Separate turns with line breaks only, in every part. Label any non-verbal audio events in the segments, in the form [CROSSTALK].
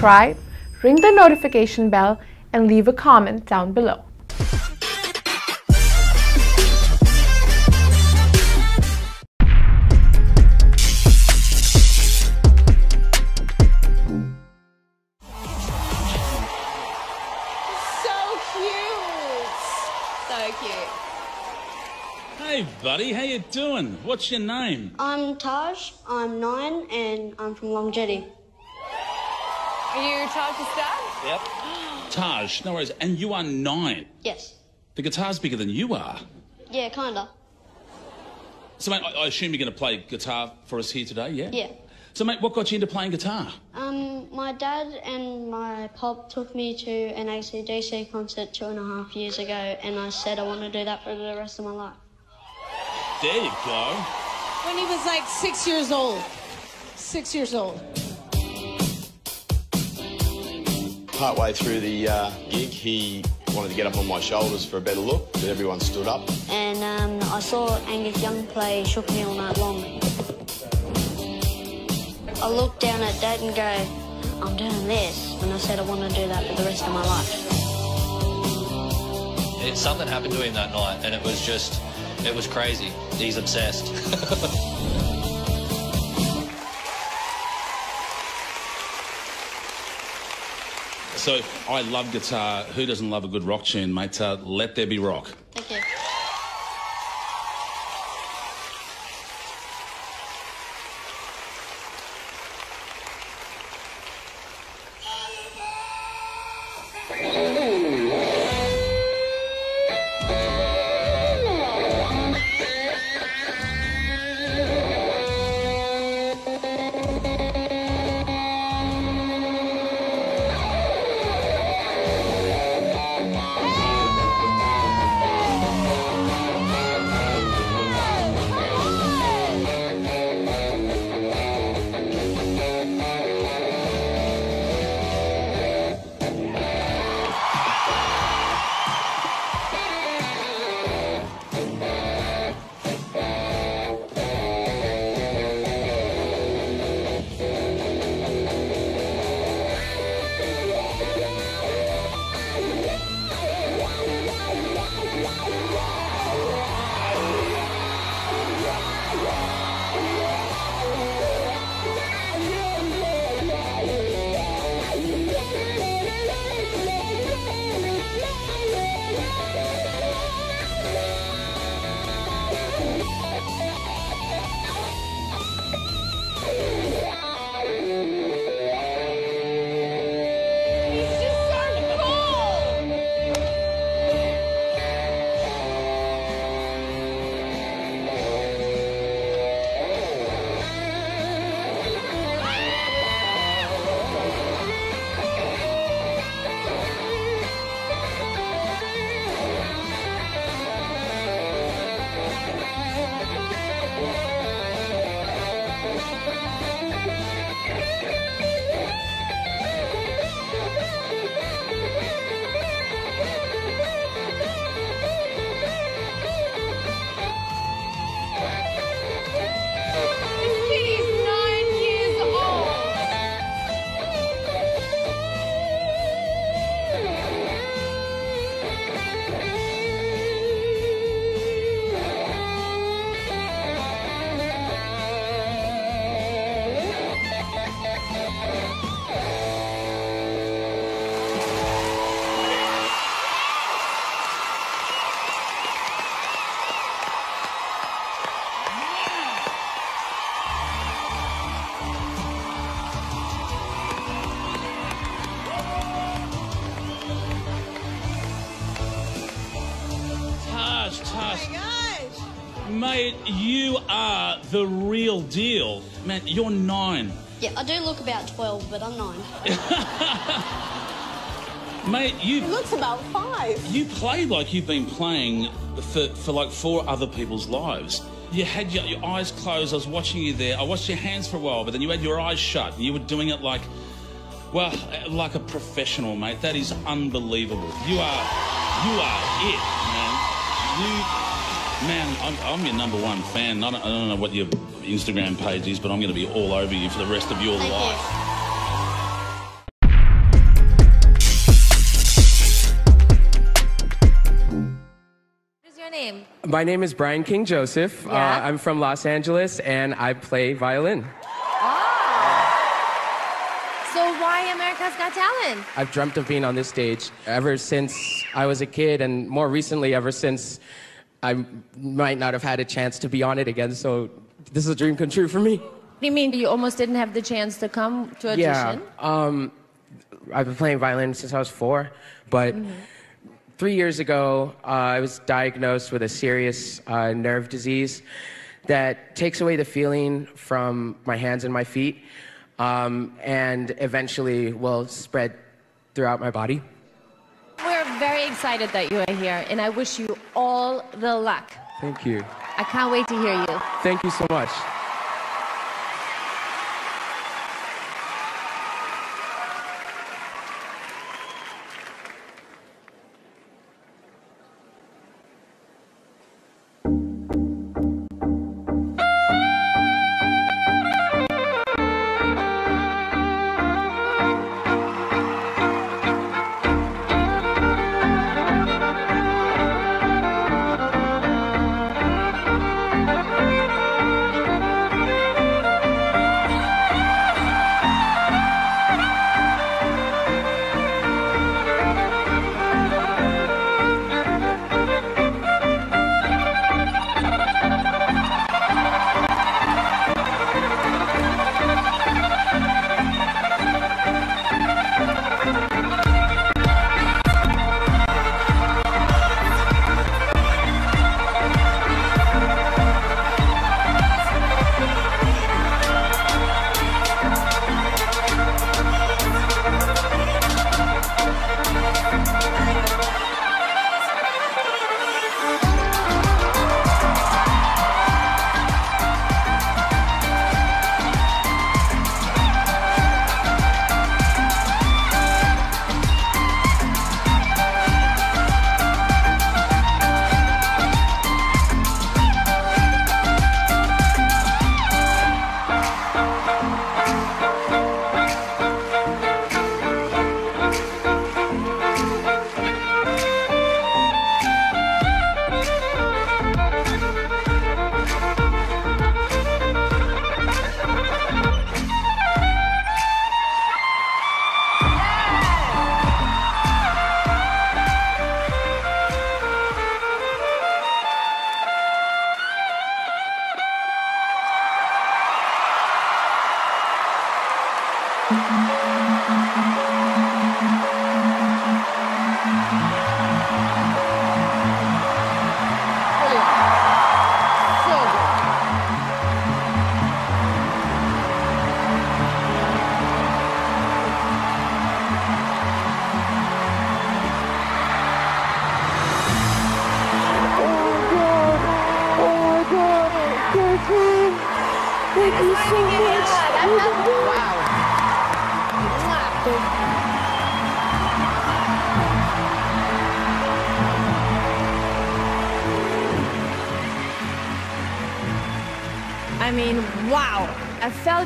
subscribe, ring the notification bell, and leave a comment down below.
So cute. So cute.
Hey, buddy, how you doing? What's your name?
I'm Taj, I'm nine, and I'm from Long Jetty.
Are you Taj's dad?
Yep. Taj, no worries. And you are nine.
Yes.
The guitar's bigger than you are.
Yeah, kinda.
So, mate, I, I assume you're going to play guitar for us here today, yeah?
Yeah.
So, mate, what got you into playing guitar?
Um, my dad and my pop took me to an ACDC concert two and a half years ago, and I said I want to do that for the rest of my life.
There you go.
When he was like six years old. Six years old.
Partway through the uh, gig, he wanted to get up on my shoulders for a better look, but everyone stood up.
And um, I saw Angus Young play Shook Me All Night Long. I looked down at Dad and go, I'm doing this, and I said I want to do that for the rest of my life.
It, something happened to him that night, and it was just, it was crazy. He's obsessed. [LAUGHS]
So, I love guitar. Who doesn't love a good rock tune, mate? Uh, let there be rock. Man, you're nine.
Yeah, I do look about 12, but I'm nine. [LAUGHS]
Mate, you
Looks about five.
you play like you've been playing for, for like four other people's lives. You had your, your eyes closed. I was watching you there. I watched your hands for a while, but then you had your eyes shut and you were doing it like, well, like a professional, mate. That is unbelievable. You are, you are it, man. You, man, I'm, I'm your number one fan. I don't, I don't know what your Instagram pages, but I'm going to be all over you for the rest of your
Thank
life.
You. Name.
My name is Brian King Joseph. Uh,
yeah.
Uh, I'm from Los Angeles and I play violin. Oh.
So, why America's Got Talent?
I've dreamt of being on this stage ever since I was a kid, and more recently, ever since I might not have had a chance to be on it again. So, this is a dream come true for me.
What do you mean you almost didn't have the chance to come to audition?
Yeah. Um, I've been playing violin since I was four, but three years ago, uh, I was diagnosed with a serious uh, nerve disease that takes away the feeling from my hands and my feet, um, and eventually will spread throughout my body.
We're very excited that you are here, and I wish you all the luck.
Thank you.
I can't wait to hear you.
Thank you so much.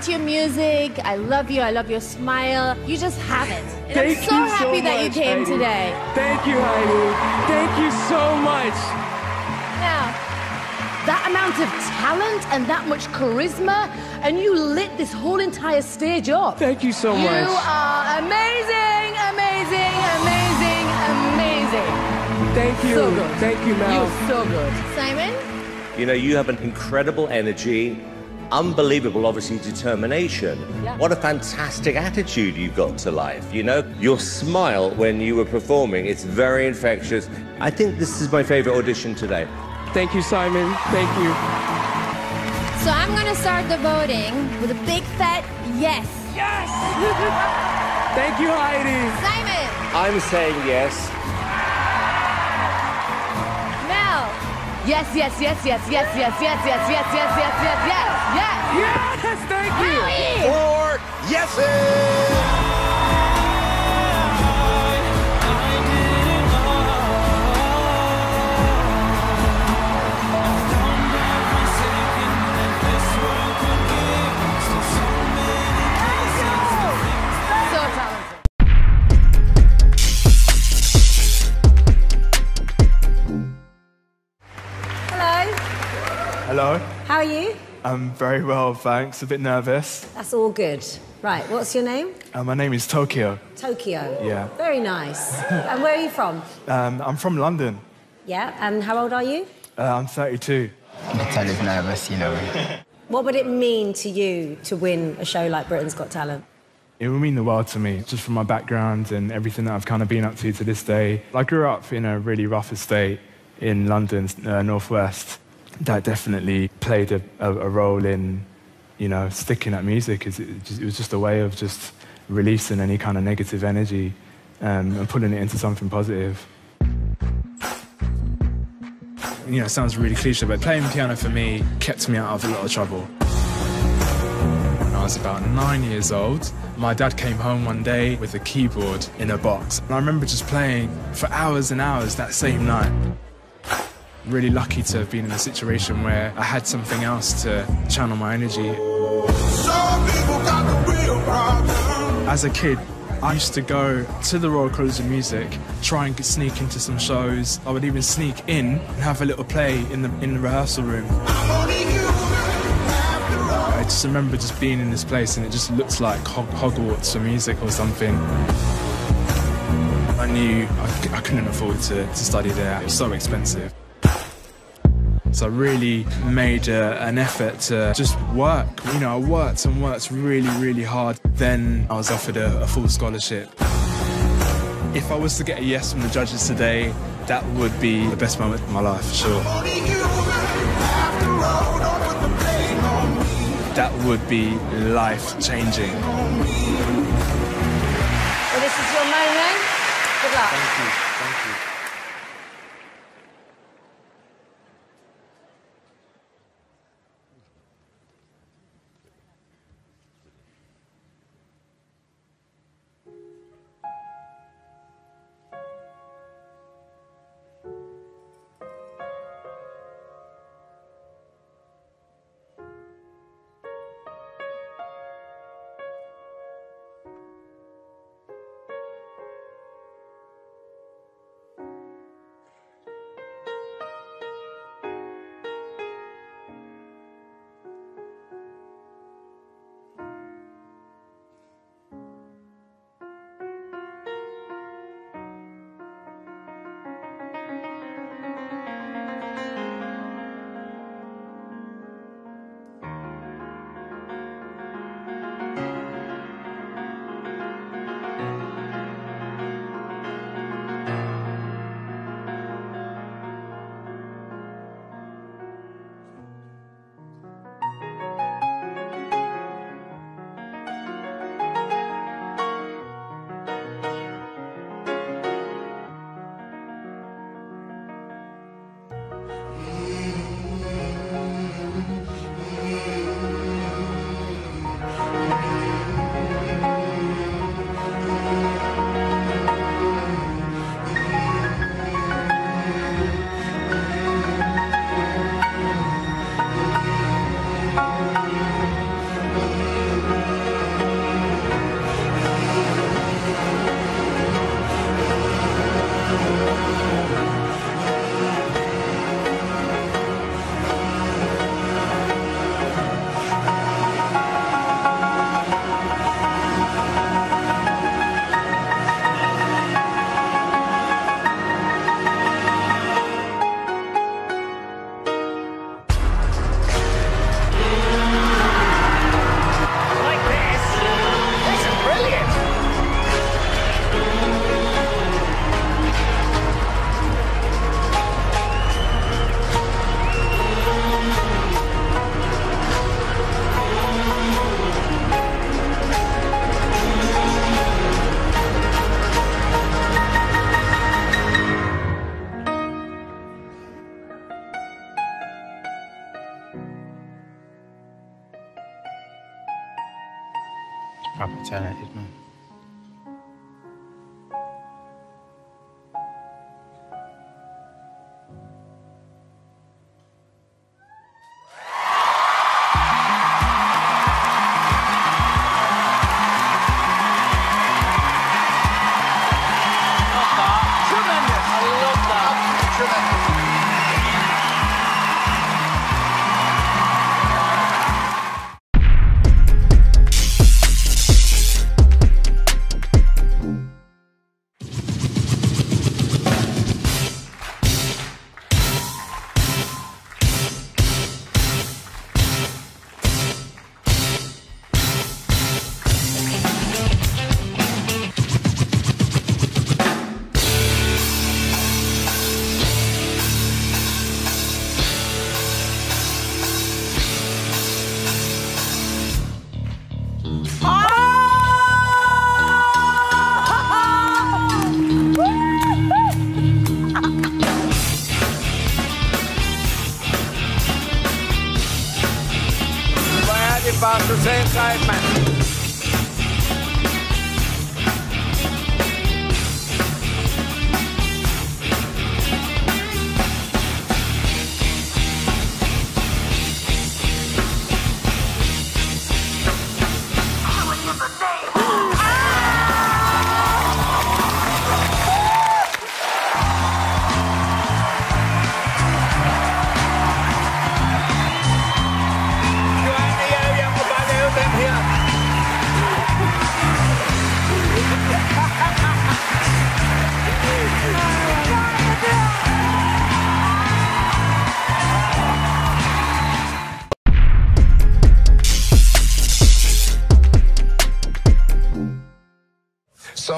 I your music. I love you. I love your smile. You just have it. And
Thank
I'm so
you so
happy that you
much,
came
Heidi.
today.
Thank you, Heidi. Thank you so much.
Now,
That amount of talent and that much charisma, and you lit this whole entire stage up.
Thank you so
You
much.
You are amazing, amazing, amazing, amazing.
Thank you.
So good.
Thank you, Mel.
You're so good.
Simon?
You know, you have an incredible energy, unbelievable, obviously, determination.
Yeah.
What a fantastic attitude you've got to life. You know, your smile when you were performing, it's very infectious. I think this is my favorite audition today.
Thank you, Simon. Thank you.
So I'm going to start the voting with a big fat yes.
Yes! [LAUGHS] Thank you, Heidi.
Simon!
I'm saying yes.
Yes, yes, yes, yes, yes, yes, yes, yes, yes, yes, yes, yes, yes, yes.
Yes, thank you.
Four yeses!
I'm very well, thanks. A bit nervous.
That's all good. Right, what's your name?
Uh, my name is Tokio.
Tokio.
Yeah.
Very nice. and where are you from?
Um, I'm from London.
Yeah, and how old are you?
Uh, I'm 32.
I was nervous, you know.
What would it mean to you to win a show like Britain's Got Talent?
It would mean the world to me, just from my background and everything that I've kind of been up to to this day. I grew up in a really rough estate in London's uh, northwest. That definitely played a, a, a role in, you know, sticking at music. It, it was just a way of just releasing any kind of negative energy um, and putting it into something positive.
You know, it sounds really cliche, but playing piano for me kept me out of a lot of trouble. When I was about nine years old, my dad came home one day with a keyboard in a box. And I remember just playing for hours and hours that same night. Really lucky to have been in a situation where I had something else to channel my energy. As a kid, I used to go to the Royal College of Music, try and sneak into some shows. I would even sneak in and have a little play in the in the rehearsal room. I just remember just being in this place and it just looks like Hog- Hogwarts for music or something. I knew I couldn't afford to, to study there. It was so expensive. So I really made uh, an effort to just work. You know, I worked and worked really, really hard. Then I was offered a, a full scholarship. If I was to get a yes from the judges today, that would be the best moment of my life, for sure. That would be life changing.
Well, this is your moment. Good luck.
Thank you. Thank you.
何?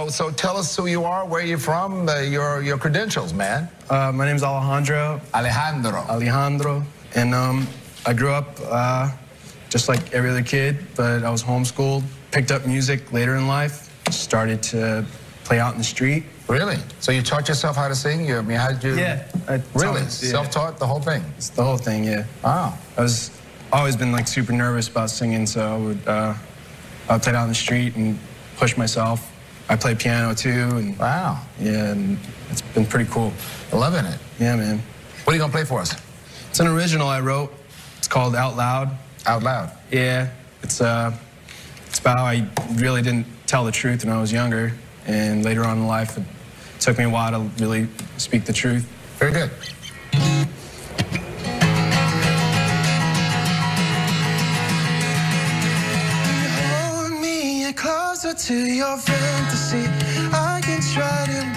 So, so tell us who you are, where you're from, uh, your your credentials, man.
Uh, my name's Alejandro.
Alejandro.
Alejandro. And um, I grew up uh, just like every other kid, but I was homeschooled. Picked up music later in life. Started to play out in the street.
Really? So you taught yourself how to sing? You, I mean, how did you?
Yeah. I
Really?
yeah.
Self-taught, the whole thing?
It's the whole thing, yeah.
Wow.
I was always been like super nervous about singing, so I would uh, I played out in the street and push myself. I play piano too, and
wow,
yeah, and it's been pretty cool.
Loving it.
Yeah, man.
What are you gonna play for us?
It's an original I wrote. It's called Out Loud.
Out Loud.
Yeah. It's uh, it's about how I really didn't tell the truth when I was younger, and later on in life, it took me a while to really speak the truth.
Very good.
Closer to your fantasy. I can try to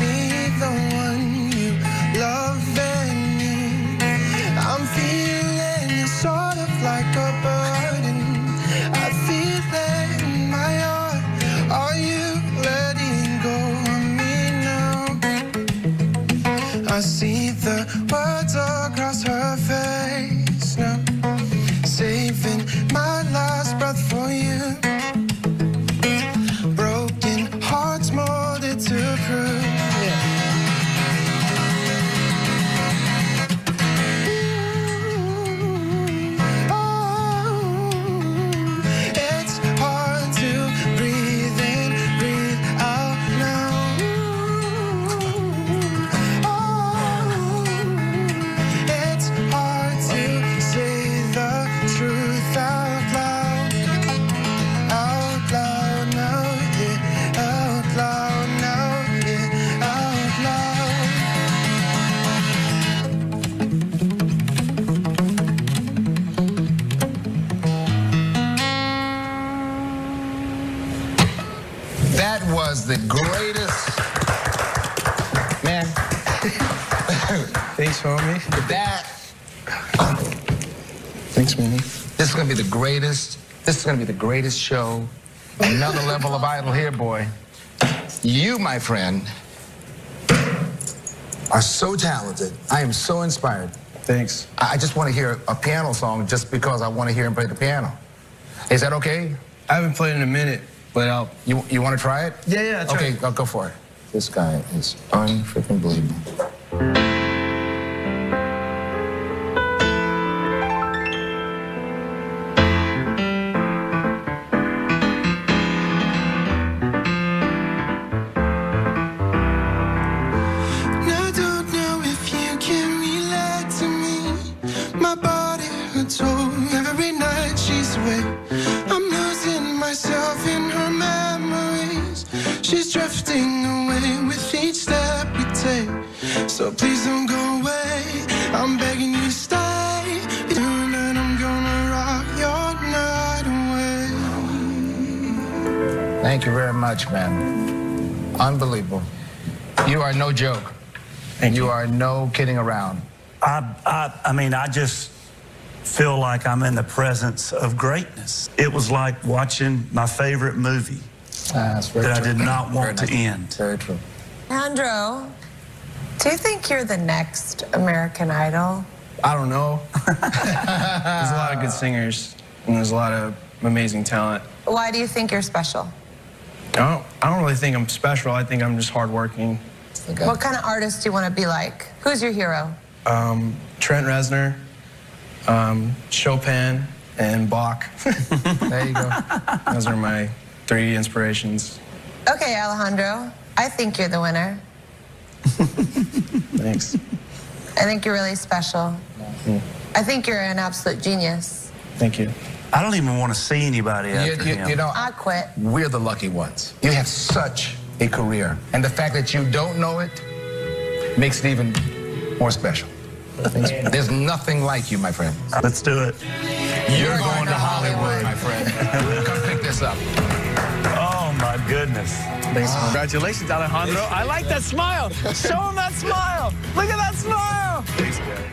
is gonna be the greatest show. Another level of idol here, boy. You, my friend, are so talented. I am so inspired.
Thanks.
I just want to hear a piano song just because I want to hear him play the piano. Is that okay?
I haven't played in a minute, but I'll.
You you want to try it?
Yeah, yeah. I'll try
Okay, I'll go for it. This guy is unfreaking believable. Are no kidding around.
I, I, I mean, I just feel like I'm in the presence of greatness. It was like watching my favorite movie
Ah, very
that I did not want to
nice.
end.
Very true.
Alejandro, do you think you're the next American Idol?
I don't know. [LAUGHS] there's a lot of good singers, and there's a lot of amazing talent.
Why do you think you're special?
I don't, I don't really think I'm special. I think I'm just hardworking.
What kind of artist do you want to be like? Who's your hero?
Um, Trent Reznor, um, Chopin, and Bach. [LAUGHS] there you go. Those are my three inspirations.
Okay, Alejandro, I think you're the winner. [LAUGHS]
Thanks.
I think you're really special.
Mm.
I think you're an absolute genius.
Thank you.
I don't even want to see anybody
You,
after
you-
him.
you know,
I quit.
we're the lucky ones. You have such a career. And the fact that you don't know it makes it even more special. There's nothing like you, my friend.
Let's do it.
You're going to Hollywood, my friend. Come pick this up.
Oh my goodness.
Thanks.
Congratulations, Alejandro. I like that smile. Show him that smile. Look at that smile.
Thanks, guys.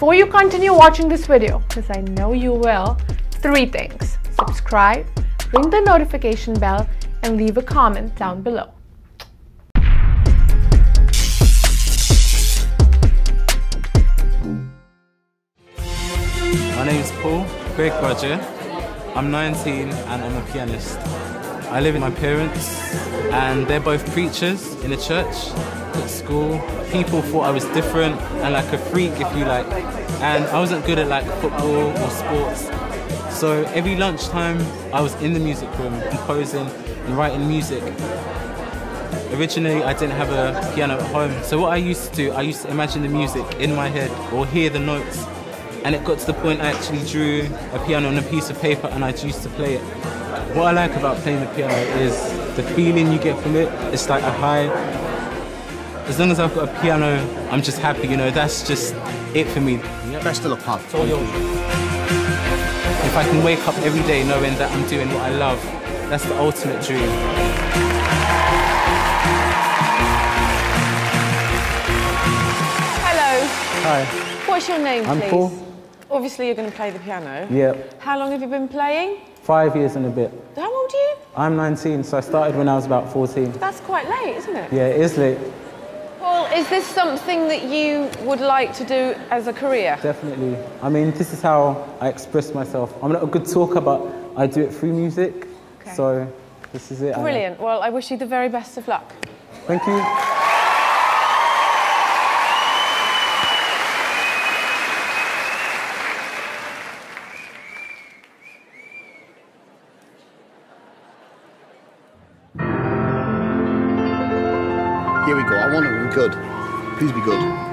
Before you continue watching this video, because I know you will, three things. Subscribe, ring the notification bell, and leave a comment down below.
My name is Paul Greg Roger. I'm 19 and I'm a pianist. I live with my parents and they're both preachers in a church at school. People thought I was different and like a freak if you like. And I wasn't good at like football or sports. So every lunchtime I was in the music room composing and writing music. Originally, I didn't have a piano at home. So what I used to do, I used to imagine the music in my head or hear the notes. And it got to the point I actually drew a piano on a piece of paper and I used to play it. What I like about playing the piano is the feeling you get from it. It's like a high. As long as I've got a piano, I'm just happy, you know, that's just it for me. Best of luck, Pop. If I can wake up every day knowing that I'm doing what I love, that's the ultimate dream.
Hello.
Hi.
What's your name,
I'm
please?
Paul.
Obviously, you're going to play the piano.
Yep.
How long have you been playing?
Five years and a bit.
How old are you?
I'm 19, so I started when I was about 14.
That's quite late, isn't it?
Yeah, it is late,
Well, is this something that you would like to do as a career?
definitely. I mean, this is how I express myself. I'm not a good talker, but I do it through music. Okay. So this is it.
Brilliant. Well, I wish you the very best of luck.
Thank you.
Good. Please be good.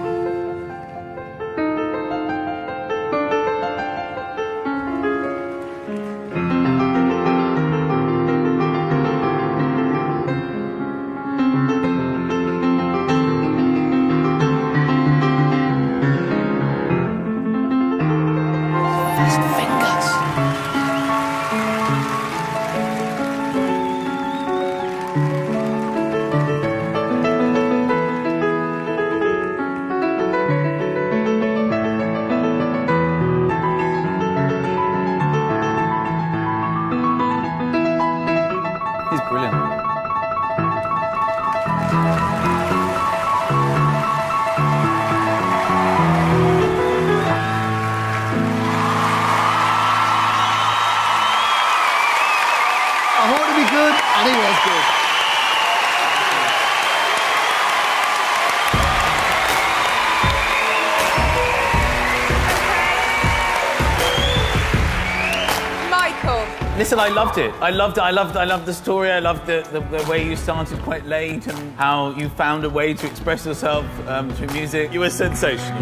Listen, I loved it. I loved it. I loved. I loved the story. I loved the, the, the way you started quite late and how you found a way to express yourself um, through music. You were sensational.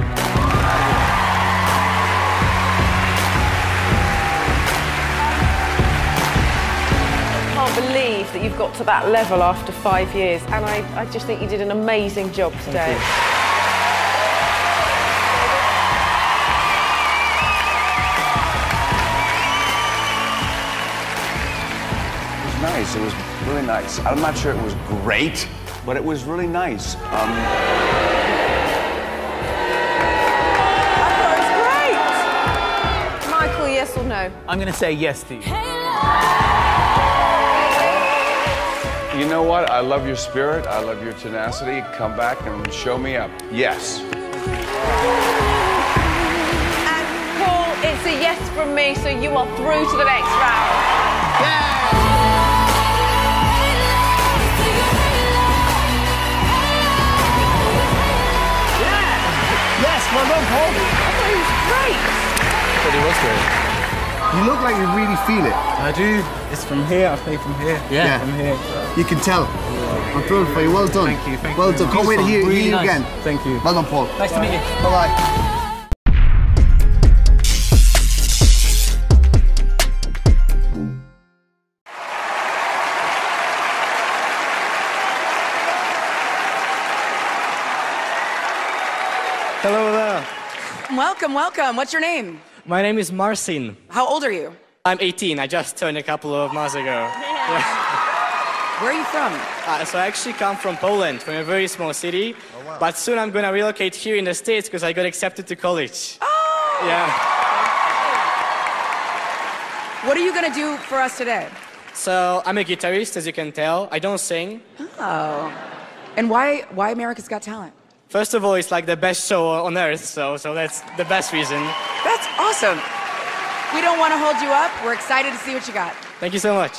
I can't believe that you've got to that level after five years, and I, I just think you did an amazing job today.
Nice. It was really nice. I'm not sure it was great, but it was really nice. Um,
Michael, yes or no?
I'm going to say yes to you.
you know what? I love your spirit. I love your tenacity. Come back and show me up. Yes.
And Paul, it's a yes from me, so you are through to the next round.
Yes, well done, Paul.
It was great.
But it was great.
You look like you really feel it.
I do. It's from here. I play from here.
Yeah.
From here.
You can tell. I'm thrilled for you. Well done.
Thank you, thank
well
you.
done. Can't wait to hear,
Really
you
nice.
again.
Thank you.
Well done, Paul.
Nice to meet you.
Bye bye.
Welcome, welcome. What's your name?
My name is Marcin.
How old are you?
I'm 18. I just turned a couple of months ago.
Where are you from?
Uh, so I actually come from Poland, from a very small city.
Oh,
But soon I'm gonna relocate here in the States because I got accepted to college. Oh! Yeah.
What are you going to do for us today?
So I'm a guitarist, as you can tell. I don't sing.
Oh. And why why America's Got Talent?
First of all, it's like the best show on earth, so so that's the best reason.
That's awesome. We don't want to hold you up. We're excited to see what you got.
Thank you so much.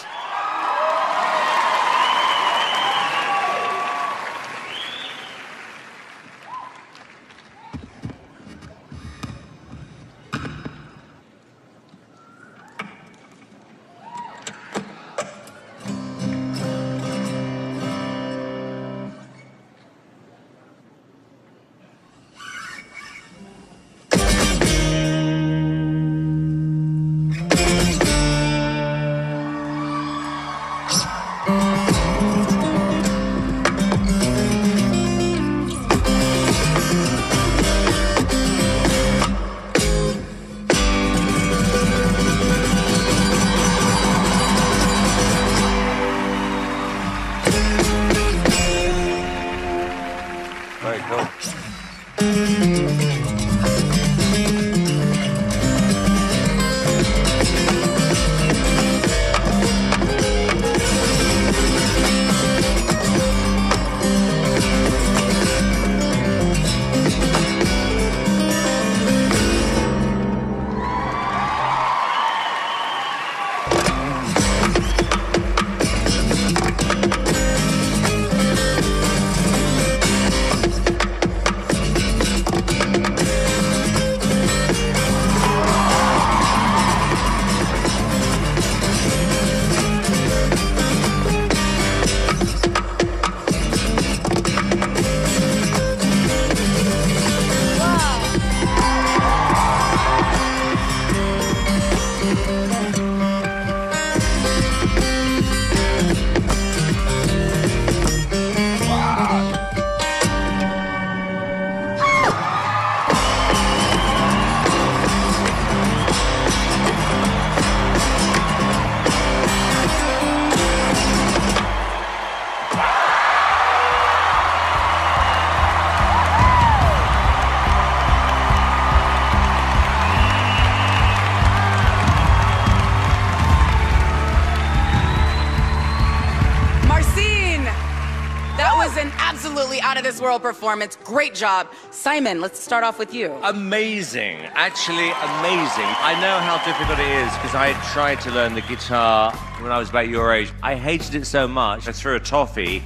Out of this world performance. Great job. Simon, let's start off with you.
Amazing. Actually, amazing. I know how difficult it is because I had tried to learn the guitar when I was about your age. I hated it so much, I threw a toffee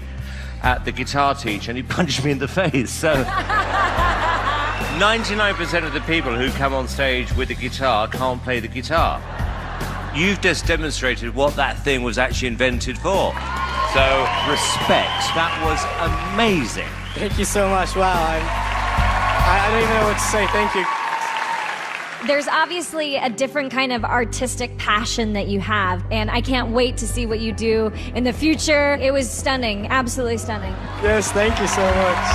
at the guitar teacher and he [LAUGHS] punched me in the face. So. [LAUGHS] 99% of the people who come on stage with a guitar can't play the guitar. You've just demonstrated what that thing was actually invented for. So, respect. That was amazing.
Thank you so much. Wow. I'm, I, I don't even know what to say. Thank you.
There's obviously a different kind of artistic passion that you have, and I can't wait to see what you do in the future. It was stunning, absolutely stunning.
Yes, thank you so much.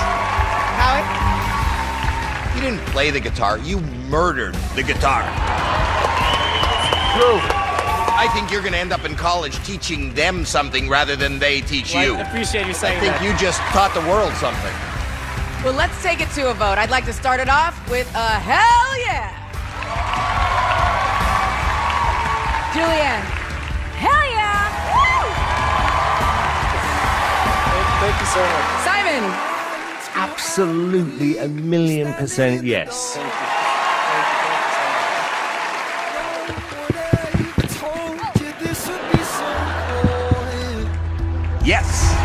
Howie?
You didn't play the guitar, you murdered the guitar. True. I think you're going to end up in college teaching them something rather than they teach
Well,
you.
I appreciate you saying
I think
that.
you just taught the world something.
Well, let's take it to a vote. I'd like to start it off with a hell yeah. Julianne. Hell yeah.
Thank you so much.
Simon.
Absolutely a million percent yes.
Yes.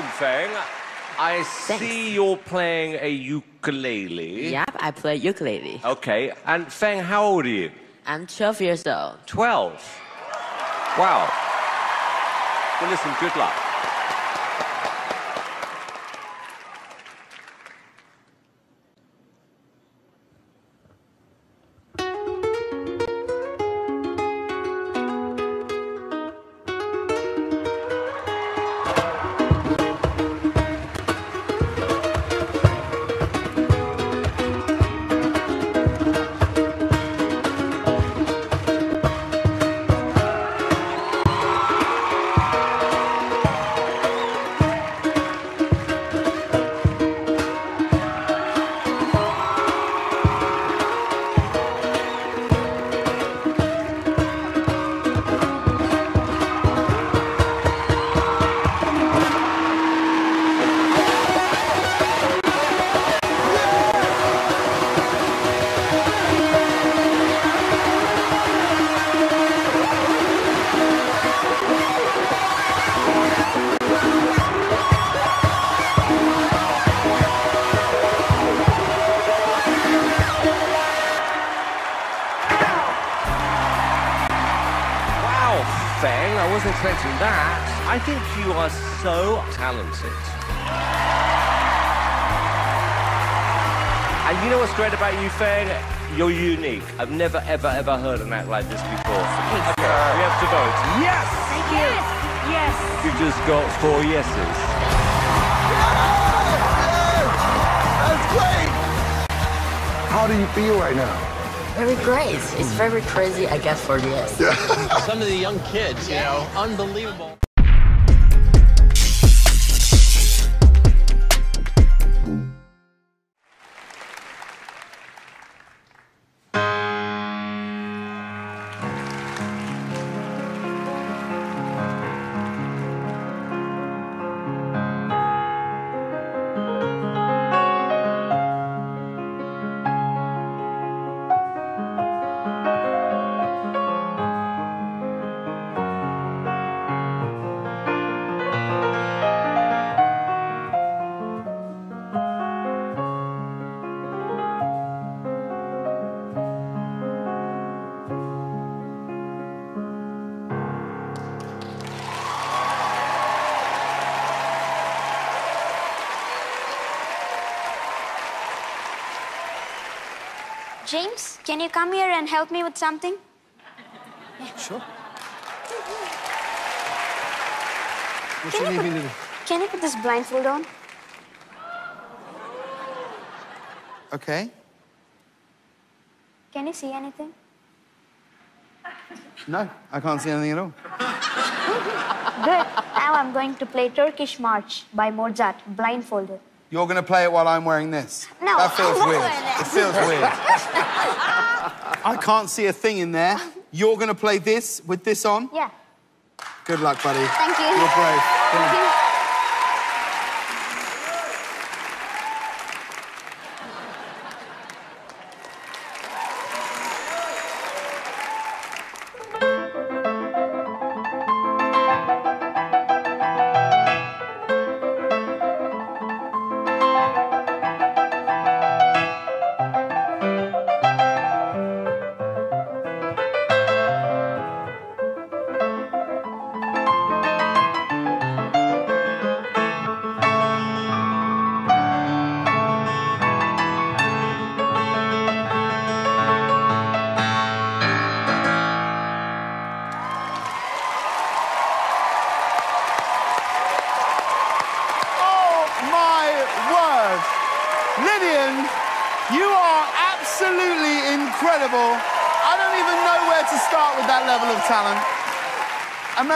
Feng.
I see you're playing a ukulele.
Yep, I play ukulele.
Okay. And Feng, how old are you?
I'm 12 years old.
12. Wow. Well, listen, good luck. Great about you, Feng? You're unique. I've never, ever, ever heard an act like this before. Okay, we have to vote. Yes!
Thank you. Yes.
You just got four yeses. Yes!
That's great! How do you feel right now?
Very great. It's very crazy, I guess, for this.
Some of the young kids, you know, unbelievable.
James, can you come here and help me with something?
Sure. What
Can
you
put-? Can you put this blindfold on?
Okay.
Can you see anything?
No, I can't see anything at all.
Good. Now I'm going to play Turkish March by Mozart, blindfolded.
You're going to play it while I'm wearing this?
No,
That feels
I'm
weird.
wearing it.
It feels [LAUGHS] weird. I can't see a thing in there. You're going to play this with this on?
Yeah.
Good luck, buddy.
Thank you.
You're brave.
Thank you.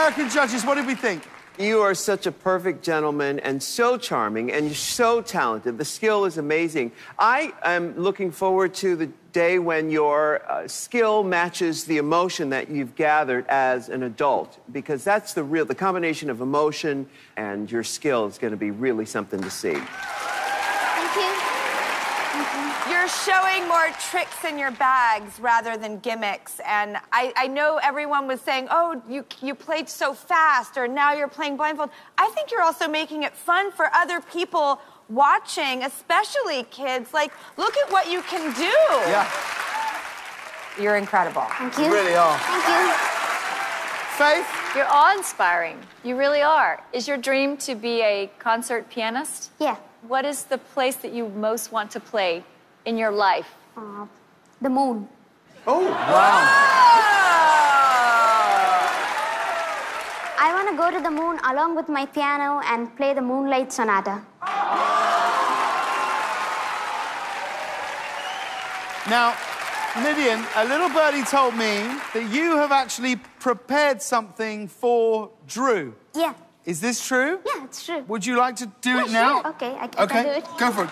American judges, what did we think?
You are such a perfect gentleman and so charming and so talented. The skill is amazing. I am looking forward to the day when your uh, skill matches the emotion that you've gathered as an adult because that's the real, the combination of emotion and your skill is going to be really something to see.
Thank you.
You're showing more tricks in your bags rather than gimmicks. And I, I know everyone was saying, oh, you, you played so fast, or now you're playing blindfold. I think you're also making it fun for other people watching, especially kids. Like, look at what you can do.
Yeah.
You're incredible.
Thank
You really are.
Thank you.
Faith?
You're awe-inspiring. You really are. Is your dream to be a concert pianist?
Yeah.
What is the place that you most want to play in your life?
Uh, the moon.
Oh, wow.
I want to go to the moon along with my piano and play the Moonlight Sonata.
Now, Lydian, a little birdie told me that you have actually prepared something for Drew.
Yeah.
Is this true?
Yeah, it's true.
Would you like to do
Yeah,
it now?
sure. Okay, I guess
Okay,
I'll do it.
go for it.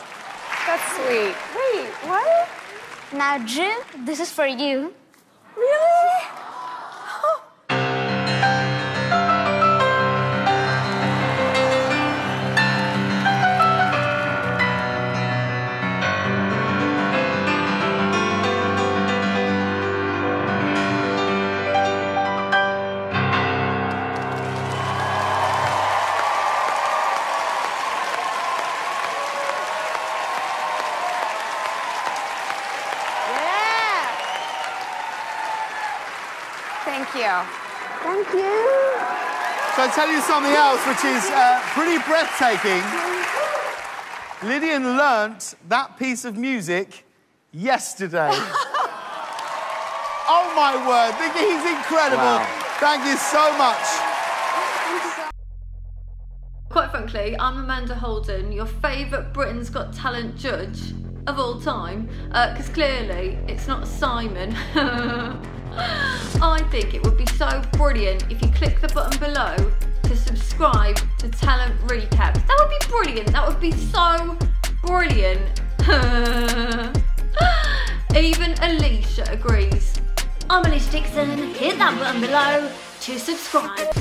That's sweet.
Wait, what? Now, Drew, this is for you.
Really?
Tell you something else, which is uh, pretty breathtaking. Lydian learnt that piece of music yesterday. oh my word, he's incredible.
Wow.
Thank you so much.
Quite frankly, I'm Amanda Holden, your favourite Britain's Got Talent judge of all time, because clearly it's not Simon. [LAUGHS] I think it would be so brilliant if you click the button below to subscribe to Talent Recap. That would be brilliant. That would be so brilliant. [LAUGHS] Even Alesha agrees.
I'm Alesha Dixon. Hit that button below to subscribe.